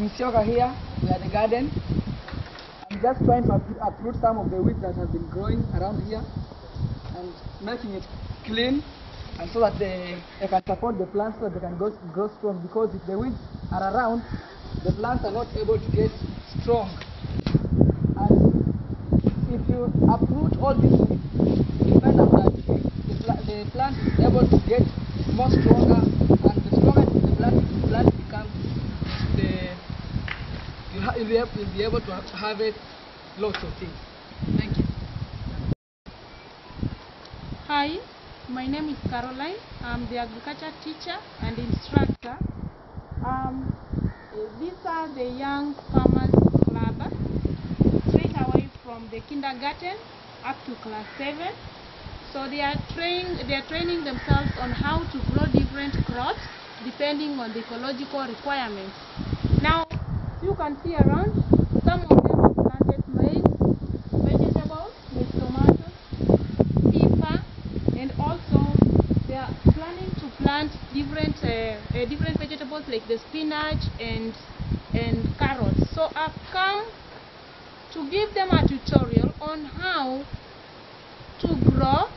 Misioka here. We are the garden. I'm just trying to uproot- some of the weeds that have been growing around here and making it clean and so that they, they can support the plants so that they can go, grow strong because if the weeds are around, the plants are not able to get strong. And if you uproot all these weeds, you find out that the, the plant is able to get more stronger and the stronger the plant, the plant becomes, the you'll, be able, to ha- harvest lots of things. Thank you. Hi, my name is Caroline. I'm the agriculture teacher and instructor. Um, these are the young farmers club, straight away from the kindergarten up to class seven. So they are train they are training themselves on how to grow different crops depending on the ecological requirements. You can see around some of them have planted maize, vegetables, with tomatoes, pepper, and also they are planning to plant different uh, uh, different vegetables like the spinach and and carrots. So I've come to give them a tutorial on how to grow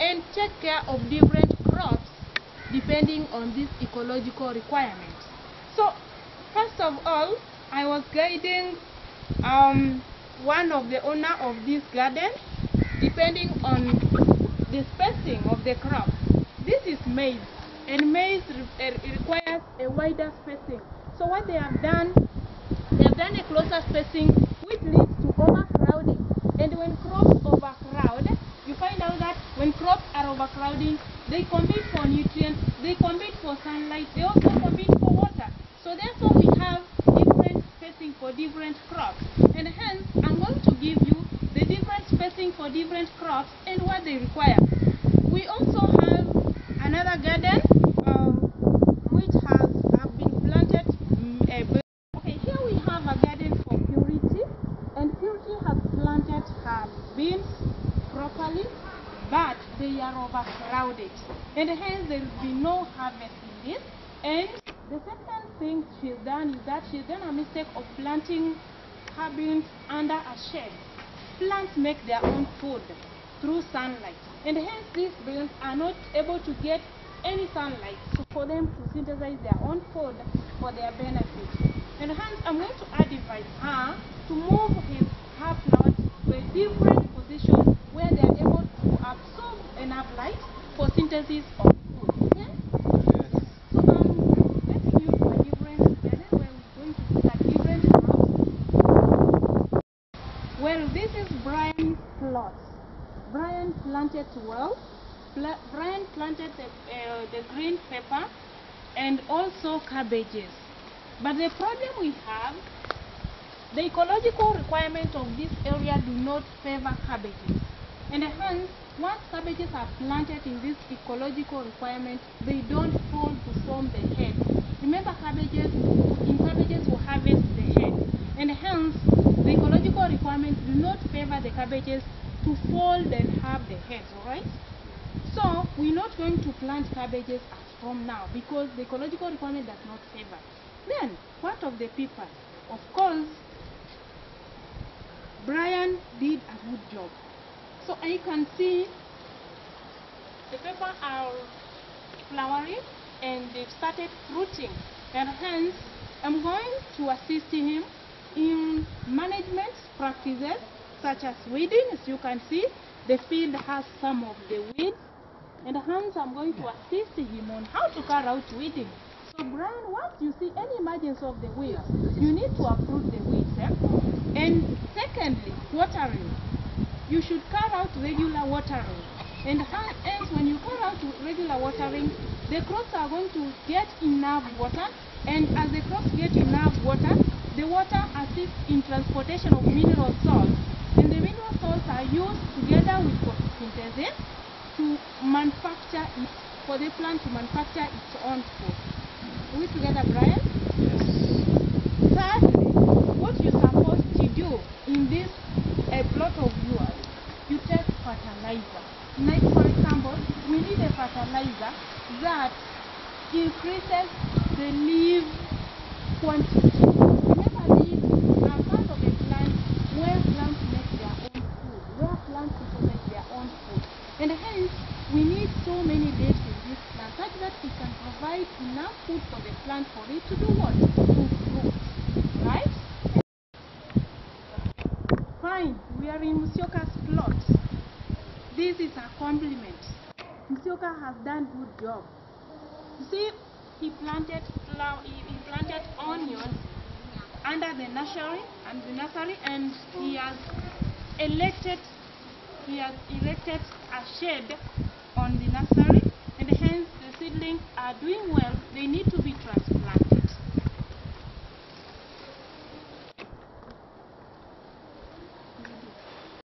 and take care of different crops depending on this ecological requirement. So first of all, I was guiding um, one of the owner of this garden depending on the spacing of the crop. This is maize and maize re- uh, requires a wider spacing. So what they have done, they have done a closer spacing which leads to overcrowding. And when crops overcrowd, you find out that when crops are overcrowding, they compete for nutrients, they compete for sunlight, they also compete for water. So therefore we have different spacing for different crops. And hence, I'm going to give you the different spacing for different crops and what they require. We also have another garden um, which has have been planted mm, a bit- Okay, here we have a garden for Purity, and Purity has planted her beans properly, but they are overcrowded, and hence there will be no harvest in this. And the second thing she's done is that she's done a mistake of planting her beans under a shed. Plants make their own food through sunlight, and hence these beans are not able to get any sunlight so for them to synthesize their own food for their benefit. And hence I'm going to advise her ah, to move his her plant to a different position where they are able to absorb enough light for synthesis of well, this is Brian's plot. Brian planted well. Pla- Brian planted the, uh, the green pepper and also cabbages. But the problem we have, the ecological requirement of this area do not favor cabbages. And hence, once cabbages are planted in this ecological requirement, they don't fall to form the head. Remember cabbages, in cabbages we harvest the head. And hence, the ecological requirements do not favor the cabbages to fold and have the heads, alright? So, we're not going to plant cabbages as from now because the ecological requirement does not favor. Then, what of the people? Of course, Brian did a good job. So I can see the pepper are flowering and they've started fruiting. And hence, I'm going to assist him in management practices such as weeding. As you can see, the field has some of the weeds. And hence, I'm going to assist him on how to carry out weeding. So, Brian, once you see any emergence of the weeds, you need to uproot the weeds. Eh? And secondly, watering you should carry out regular watering. And hence, when you carry out regular watering, the crops are going to get enough water And as the crops get enough water, the water assists in transportation of mineral salts. And the mineral salts are used together with photosynthesis to manufacture it, for the plant to manufacture its own food. Are we together, Brian? Increases the leaf quantity. Remember leaves are part of a plant where plants make their own food, where plants make their own food. And hence, we need so many leaves in this plant such that it can provide enough food for the plant for it to do what? To grow. Right? Fine, we are in Musioka's plot. This is a compliment. Musioka has done good job. See, he planted he, he planted onions under the nursery and the nursery, and he has elected, he has erected a shed on the nursery, and hence the seedlings are doing well. They need to be transplanted.